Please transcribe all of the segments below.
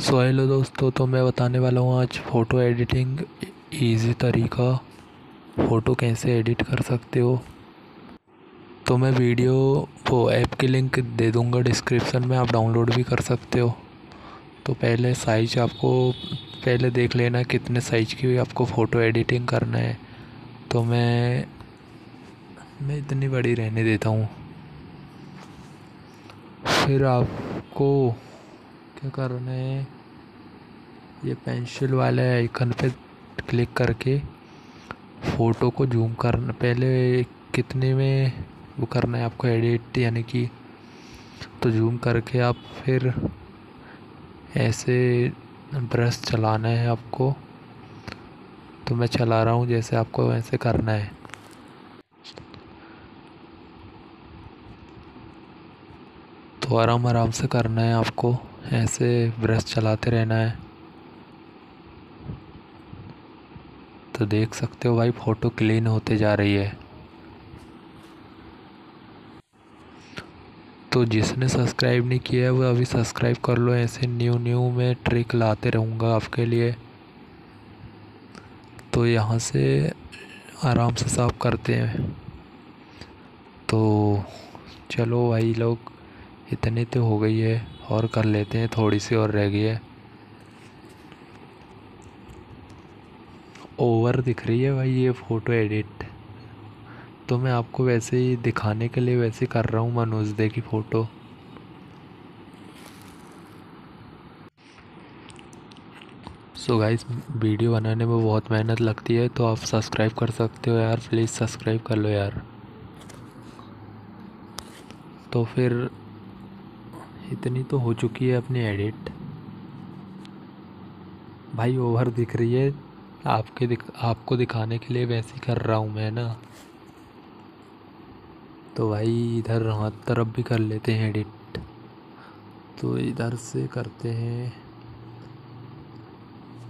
So hello दोस्तों तो मैं बताने वाला हूँ आज फ़ोटो एडिटिंग इजी तरीका। फ़ोटो कैसे एडिट कर सकते हो? तो मैं वीडियो वो ऐप की लिंक दे दूँगा डिस्क्रिप्शन में, आप डाउनलोड भी कर सकते हो। तो पहले साइज़ आपको, पहले देख लेना कितने साइज़ की आपको फ़ोटो एडिटिंग करना है। तो मैं मैं इतनी बड़ी रहने देता हूँ। फिर आपको क्या करना। है ये पेंसिल वाले आइकन पे क्लिक करके फ़ोटो को जूम करना। पहले कितने में वो करना है आपको एडिट, यानी कि तो जूम करके आप फिर ऐसे ब्रश चलाना है आपको। तो मैं चला रहा हूँ जैसे आपको ऐसे करना है। तो आराम आराम से करना है आपको, ऐसे ब्रश चलाते रहना है। तो देख सकते हो भाई, फ़ोटो क्लीन होते जा रही है। तो जिसने सब्सक्राइब नहीं किया है, वो अभी सब्सक्राइब कर लो, ऐसे न्यू न्यू मैं ट्रिक लाते रहूँगा आपके लिए। तो यहाँ से आराम से साफ़ करते हैं। तो चलो भाई लोग इतनी तो हो गई है, और कर लेते हैं, थोड़ी सी और रह गई है। ओवर दिख रही है भाई ये फ़ोटो एडिट तो मैं आपको वैसे ही दिखाने के लिए वैसे कर रहा हूँ मनोज दे की फ़ोटो सो गाइस वीडियो बनाने में बहुत मेहनत लगती है तो आप सब्सक्राइब कर सकते हो यार प्लीज़ सब्सक्राइब कर लो यार। तो फिर इतनी तो हो चुकी है अपनी एडिट भाई ओवर दिख रही है। आपके दिख, आपको दिखाने के लिए वैसे ही कर रहा हूँ मैं ना। तो भाई, इधर हाथ तरफ़ भी कर लेते हैं एडिट तो इधर से करते हैं।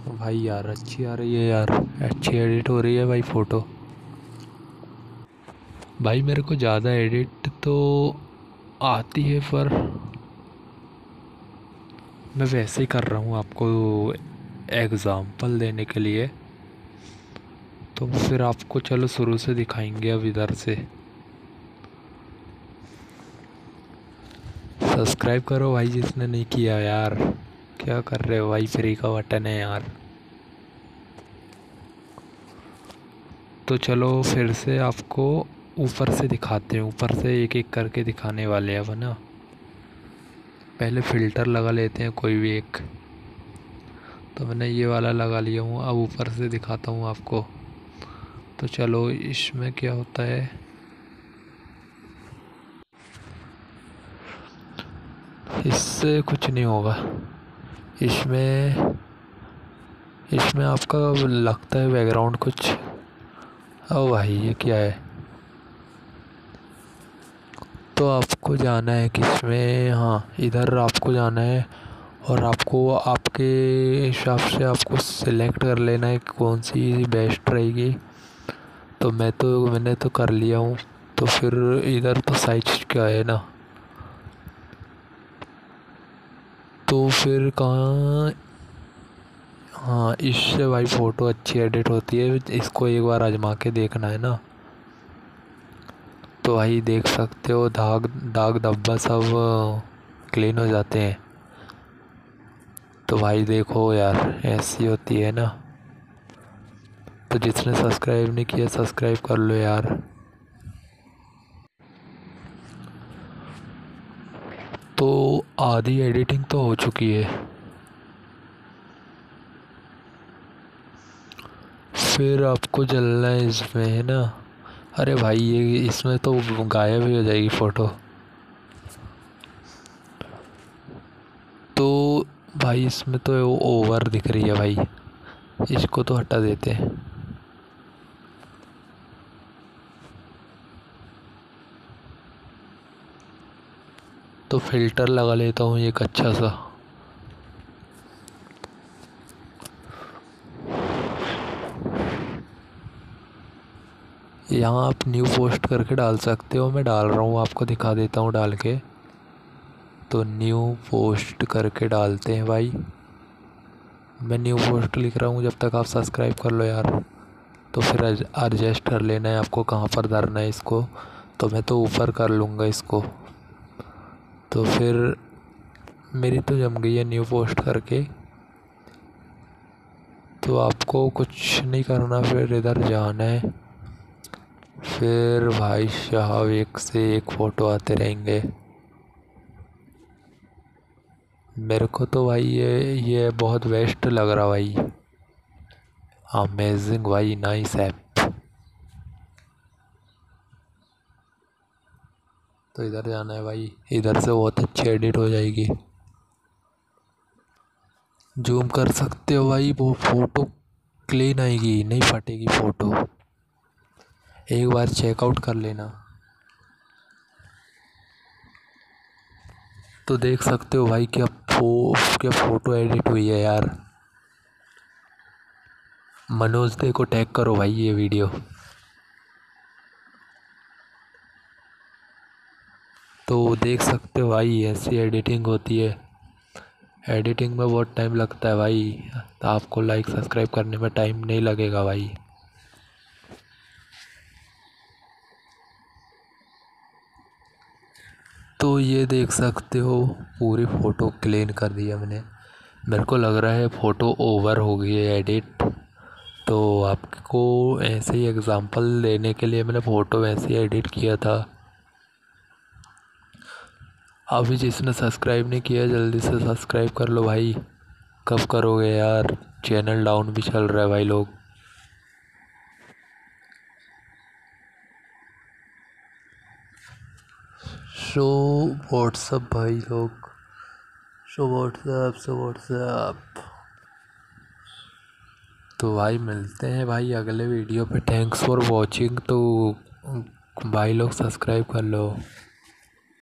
भाई, यार, अच्छी आ रही है यार। अच्छी एडिट हो रही है भाई फ़ोटो भाई, मेरे को ज़्यादा एडिट तो आती है पर मैं वैसे ही कर रहा हूँ आपको एग्ज़ाम्पल देने के लिए। तो फिर आपको चलो शुरू से दिखाएँगे अब इधर से। सब्सक्राइब करो भाई जिसने नहीं किया यार। क्या कर रहे हो भाई? फ्री का बटन है यार। तो चलो फिर से आपको ऊपर से दिखाते हैं। ऊपर से एक एक करके दिखाने वाले अब ना? पहले फ़िल्टर लगा लेते हैं कोई भी एक। तो मैंने ये वाला लगा लिया हूँ, अब ऊपर से दिखाता हूँ आपको। तो चलो, इसमें क्या होता है? इससे कुछ नहीं होगा। इसमें इसमें आपका लगता है बैकग्राउंड कुछ। ओ भाई, ये क्या है? तो आपको जाना है किसमें हाँ इधर आपको जाना है और आपको, आपके हिसाब से आपको सिलेक्ट कर लेना है कौन सी बेस्ट रहेगी। तो मैं तो मैंने तो कर लिया हूँ तो फिर इधर तो साइज़ क्या है ना? तो फिर कहाँ? हाँ इससे भाई फ़ोटो अच्छी एडिट होती है, इसको एक बार आजमा के देखना है ना। तो भाई देख सकते हो, दाग दाग धब्बा सब क्लीन हो जाते हैं। तो भाई देखो यार, ऐसी होती है ना। तो जिसने सब्सक्राइब नहीं किया सब्सक्राइब कर लो यार। तो आधी एडिटिंग तो हो चुकी है। फिर आपको जलना है इसमें, है ना। अरे भाई, ये इसमें तो गायब ही हो जाएगी फ़ोटो तो भाई, इसमें तो ओवर दिख रही है भाई। इसको तो हटा देते हैं। तो फ़िल्टर लगा लेता हूँ एक अच्छा सा। यहाँ आप न्यू पोस्ट करके डाल सकते हो। मैं डाल रहा हूँ, आपको दिखा देता हूँ डाल के। तो न्यू पोस्ट करके डालते हैं भाई। मैं न्यू पोस्ट लिख रहा हूँ, जब तक आप सब्सक्राइब कर लो यार। तो फिर एडजस्ट कर लेना है आपको कहाँ पर धरना है इसको। तो मैं तो ऊपर कर लूँगा इसको। तो फिर मेरी तो जम गई है न्यू पोस्ट करके। तो आपको कुछ नहीं करना, फिर इधर जाना है। फिर भाई साहब एक से एक फ़ोटो आते रहेंगे। मेरे को तो भाई ये ये बहुत बेस्ट लग रहा भाई। अमेजिंग भाई नाइस ऐप तो इधर जाना है भाई, इधर से बहुत अच्छी एडिट हो जाएगी। जूम कर सकते हो भाई, वो फ़ोटो क्लीन आएगी, नहीं फटेगी फ़ोटो एक बार चेकआउट कर लेना। तो देख सकते हो भाई क्या फो, क्या फ़ोटो एडिट हुई है यार। मनोज दे को टैग करो भाई ये वीडियो तो देख सकते हो भाई ऐसी एडिटिंग होती है। एडिटिंग में बहुत टाइम लगता है भाई। तो आपको लाइक सब्सक्राइब करने में टाइम नहीं लगेगा भाई। तो ये देख सकते हो, पूरी फ़ोटो क्लीन कर दिया मैंने मेरे को लग रहा है फ़ोटो ओवर हो गई है एडिट तो आपको ऐसे ही एग्ज़ाम्पल देने के लिए मैंने फ़ोटो ही एडिट किया था। अभी जिसने सब्सक्राइब नहीं किया, जल्दी से सब्सक्राइब कर लो भाई। कब करोगे यार? चैनल डाउन भी चल रहा है भाई लोग। शो व्हाट्सअप भाई लोग। So what's up so what's up. तो भाई मिलते हैं भाई अगले वीडियो पे। थैंक्स फॉर वॉचिंग तो भाई लोग सब्सक्राइब कर लो।